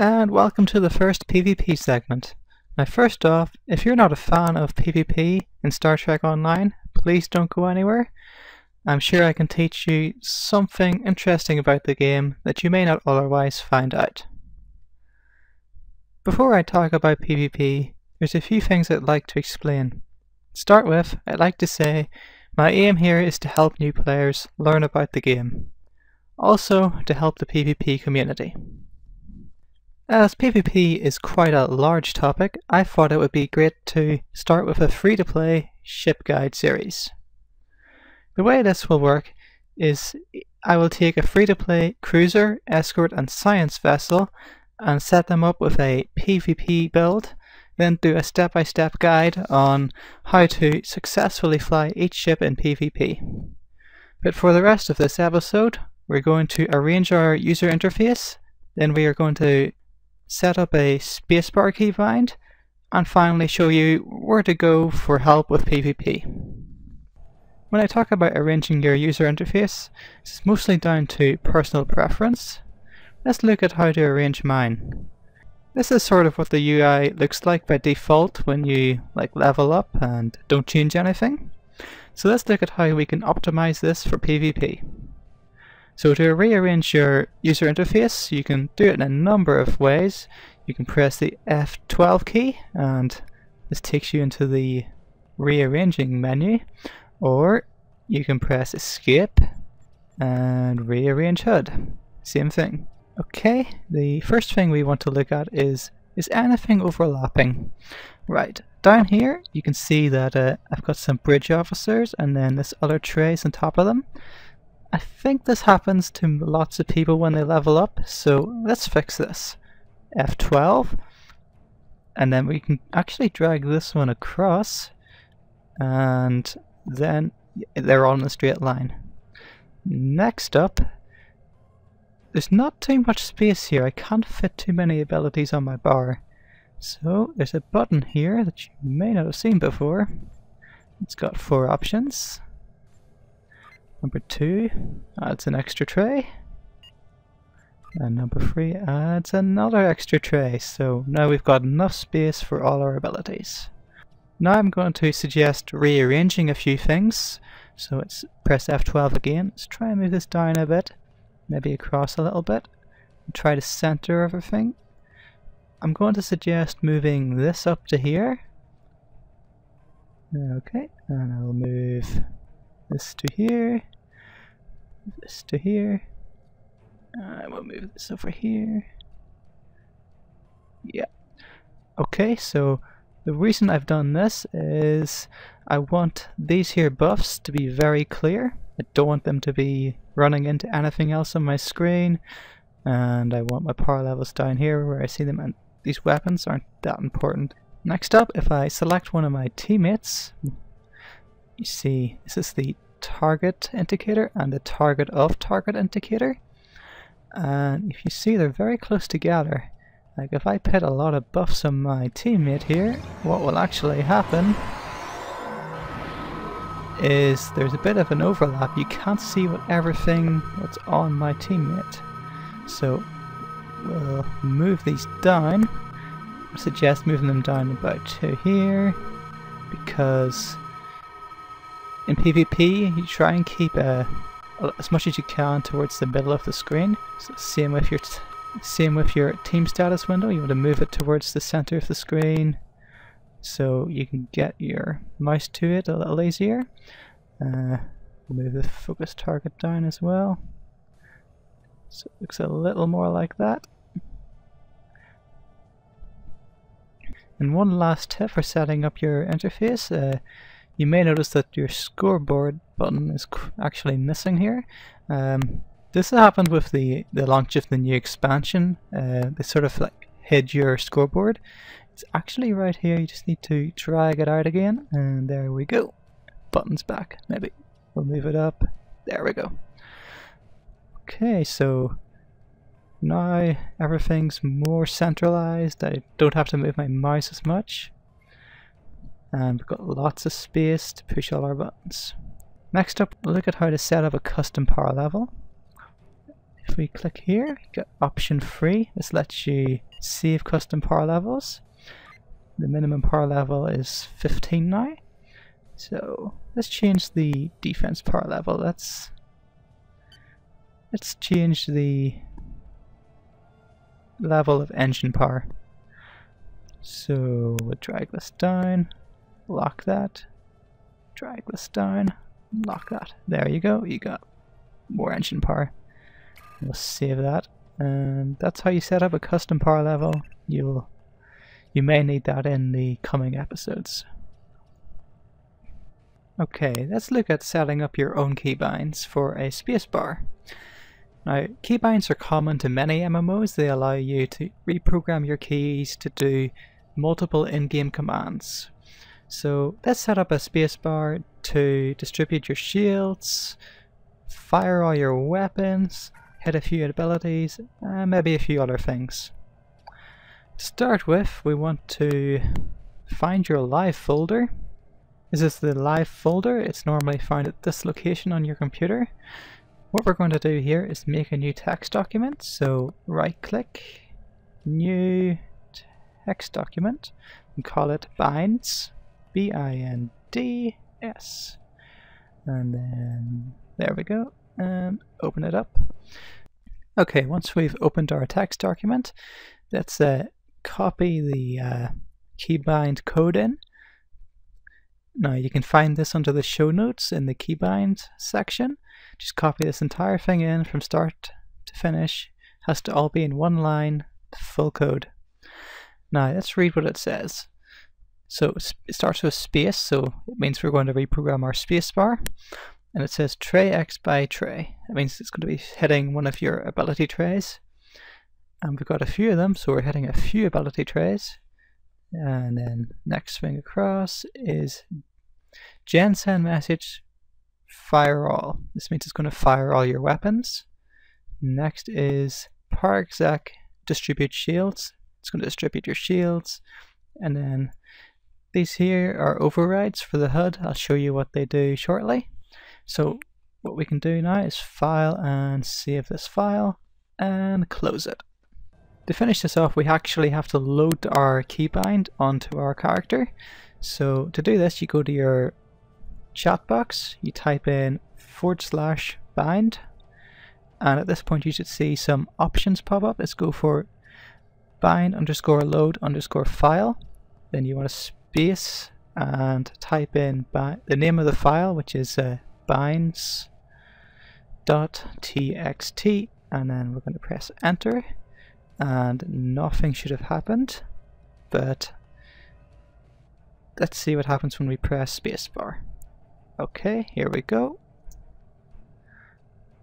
and welcome to the first PvP segment. Now first off, if you're not a fan of PvP in Star Trek Online, please don't go anywhere. I'm sure I can teach you something interesting about the game that you may not otherwise find out. Before I talk about PvP, there's a few things I'd like to explain. To start with, I'd like to say my aim here is to help new players learn about the game. Also, to help the PvP community. As PvP is quite a large topic, I thought it would be great to start with a free-to-play ship guide series. The way this will work is I will take a free-to-play cruiser, escort and science vessel and set them up with a PvP build, then do a step-by-step -step guide on how to successfully fly each ship in PvP. But for the rest of this episode, we're going to arrange our user interface, then we are going to set up a spacebar keybind, and finally show you where to go for help with PvP. When I talk about arranging your user interface, it's mostly down to personal preference. Let's look at how to arrange mine. This is sort of what the UI looks like by default when you like level up and don't change anything. So let's look at how we can optimize this for PvP. So to rearrange your user interface, you can do it in a number of ways. You can press the F12 key and this takes you into the rearranging menu or you can press escape and rearrange HUD. Same thing. Okay, the first thing we want to look at is is anything overlapping? Right, down here you can see that uh, I've got some bridge officers and then this other trays on top of them. I think this happens to lots of people when they level up, so let's fix this. F12, and then we can actually drag this one across, and then they're on a straight line. Next up, there's not too much space here, I can't fit too many abilities on my bar. So there's a button here that you may not have seen before. It's got four options. Number two adds an extra tray. And number three adds another extra tray. So now we've got enough space for all our abilities. Now I'm going to suggest rearranging a few things. So let's press F12 again. Let's try and move this down a bit. Maybe across a little bit. Try to center everything. I'm going to suggest moving this up to here. Okay, and I'll move this to here, this to here. I will move this over here. Yeah. Okay, so the reason I've done this is I want these here buffs to be very clear. I don't want them to be running into anything else on my screen. And I want my power levels down here where I see them and these weapons aren't that important. Next up, if I select one of my teammates, you see this is the target indicator and the target of target indicator. And if you see they're very close together. Like if I put a lot of buffs on my teammate here what will actually happen is there's a bit of an overlap. You can't see what everything that's on my teammate. So we'll move these down. I suggest moving them down about to here because in PvP, you try and keep uh, as much as you can towards the middle of the screen. So same with your same with your team status window. You want to move it towards the center of the screen, so you can get your mouse to it a little easier. Uh, move the focus target down as well, so it looks a little more like that. And one last tip for setting up your interface. Uh, you may notice that your scoreboard button is actually missing here. Um, this happened with the, the launch of the new expansion. Uh, they sort of like hid your scoreboard. It's actually right here, you just need to drag it out again, and there we go. Button's back, maybe. We'll move it up. There we go. Okay, so now everything's more centralized. I don't have to move my mouse as much and we've got lots of space to push all our buttons. Next up, look at how to set up a custom power level. if we click here, you got option free. This lets you save custom power levels. The minimum power level is 15 now. So let's change the defense power level. Let's let's change the level of engine power. So we'll drag this down, lock that, drag this down, lock that. There you go, you got more engine power. We'll save that. And that's how you set up a custom power level. You'll you may need that in the coming episodes. Okay, let's look at setting up your own keybinds for a spacebar. Now, keybinds are common to many MMOs. They allow you to reprogram your keys to do multiple in-game commands. So let's set up a spacebar to distribute your shields, fire all your weapons, hit a few abilities, and maybe a few other things. To start with, we want to find your live folder. This is the live folder. It's normally found at this location on your computer. What we're going to do here is make a new text document. So right click, new text document, and call it binds, B-I-N-D-S. And then there we go, and open it up. Okay, once we've opened our text document, let's uh, copy the uh, keybind code in. Now you can find this under the show notes in the keybind section. Just copy this entire thing in from start to finish. Has to all be in one line, full code. Now let's read what it says. So it starts with space, so it means we're going to reprogram our spacebar. And it says tray exec by tray. That means it's going to be hitting one of your ability trays. And we've got a few of them, so we're hitting a few ability trays. And then next thing across is gen send message fire all. This means it's going to fire all your weapons. Next is power exec distribute shields. It's going to distribute your shields. And then these here are overrides for the HUD. I'll show you what they do shortly. So what we can do now is file and save this file and close it. To finish this off we actually have to load our keybind onto our character. So to do this you go to your chat box, you type in forward slash bind and at this point you should see some options pop up. Let's go for bind underscore load underscore file. Then you want to space and type in the name of the file which is uh, binds dot txt and then we're going to press enter and nothing should have happened but let's see what happens when we press spacebar okay here we go.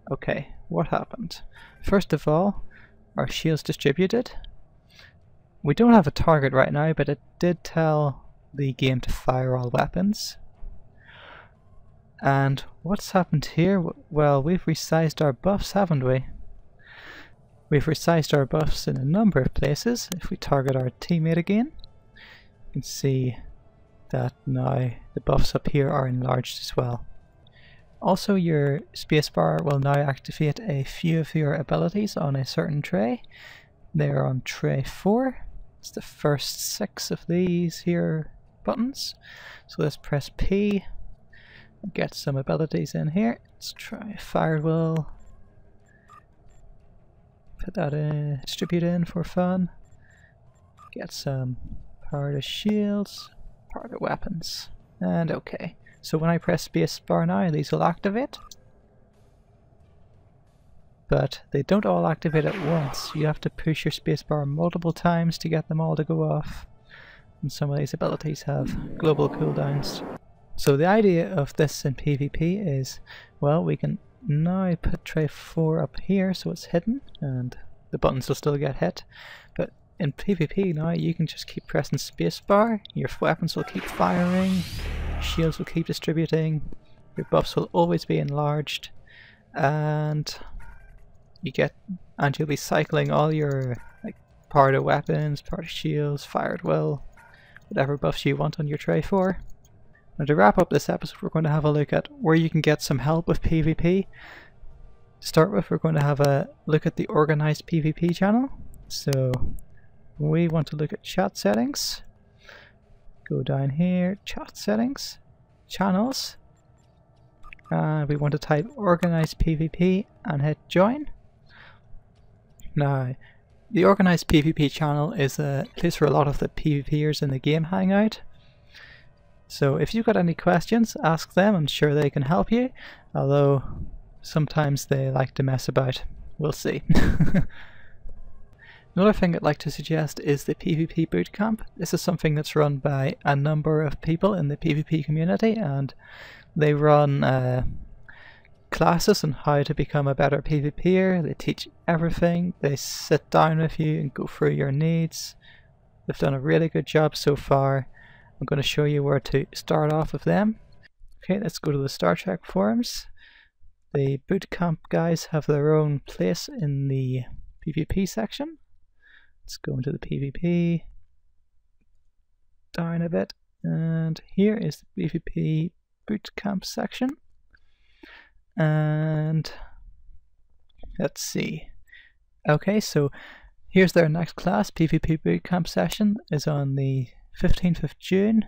Okay what happened? First of all our shields distributed. We don't have a target right now but it did tell the game to fire all weapons and what's happened here? Well, we've resized our buffs, haven't we? We've resized our buffs in a number of places. If we target our teammate again, you can see that now the buffs up here are enlarged as well. Also, your spacebar will now activate a few of your abilities on a certain tray. They are on tray 4. It's the first six of these here buttons. So let's press P get some abilities in here. Let's try Firewall. Put that in, distribute in for fun. Get some power to shields, power to weapons, and okay. So when I press spacebar now, these will activate. But they don't all activate at once. You have to push your spacebar multiple times to get them all to go off. And some of these abilities have global cooldowns. So the idea of this in PvP is, well, we can now put tray 4 up here so it's hidden and the buttons will still get hit. But in PvP now you can just keep pressing spacebar, your weapons will keep firing, shields will keep distributing, your buffs will always be enlarged, and you get and you'll be cycling all your like power to weapons, power to shields, Fire at Will, whatever buffs you want on your tray four. Now to wrap up this episode we're going to have a look at where you can get some help with PvP. To start with, we're going to have a look at the organized PvP channel. So we want to look at chat settings. Go down here, chat settings, channels. And we want to type organized PvP and hit join. Now, the organized PvP channel is a place where a lot of the PvPers in the game hang out. So if you've got any questions, ask them. I'm sure they can help you. Although sometimes they like to mess about. We'll see. Another thing I'd like to suggest is the PvP Bootcamp. This is something that's run by a number of people in the PvP community and they run uh, classes on how to become a better PvPer. They teach everything. They sit down with you and go through your needs. They've done a really good job so far. I'm going to show you where to start off with them. Okay, let's go to the Star Trek forums. The bootcamp guys have their own place in the PvP section. Let's go into the PvP, down a bit, and here is the PvP bootcamp section. And let's see. Okay, so here's their next class, PvP bootcamp session is on the 15th of June.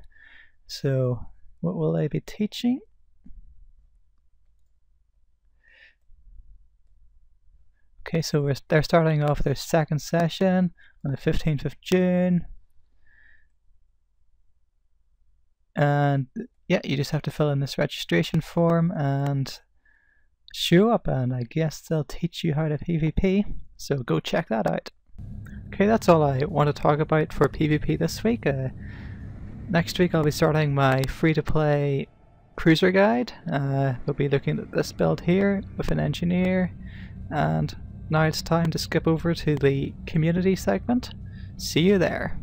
So what will they be teaching? Okay, so they're starting off their second session on the 15th of June. And yeah, you just have to fill in this registration form and show up and I guess they'll teach you how to PvP. So go check that out. Okay, that's all I want to talk about for PvP this week. Uh, next week I'll be starting my free-to-play cruiser guide. Uh, we'll be looking at this build here with an engineer and now it's time to skip over to the community segment. See you there.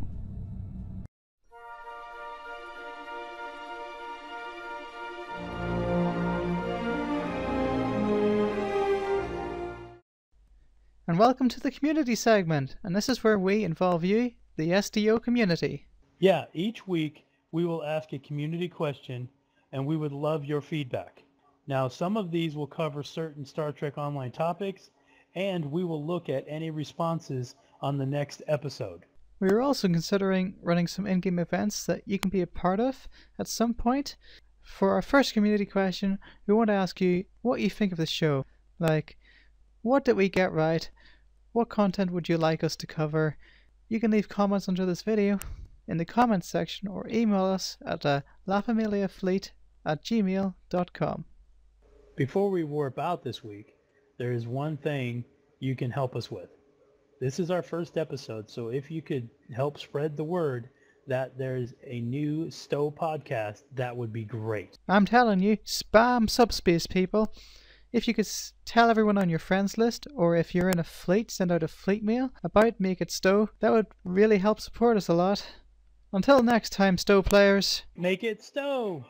And welcome to the community segment, and this is where we involve you, the STO community. Yeah, each week we will ask a community question, and we would love your feedback. Now, some of these will cover certain Star Trek Online topics, and we will look at any responses on the next episode. We are also considering running some in-game events that you can be a part of at some point. For our first community question, we want to ask you what you think of the show. Like, what did we get right? What content would you like us to cover? You can leave comments under this video in the comments section or email us at uh, lafamiliafleet at gmail.com. Before we warp out this week, there is one thing you can help us with. This is our first episode, so if you could help spread the word that there's a new STO podcast, that would be great. I'm telling you, spam subspace people. If you could tell everyone on your friends list, or if you're in a fleet, send out a fleet mail about Make It STO, that would really help support us a lot. Until next time, STO players. Make it STO!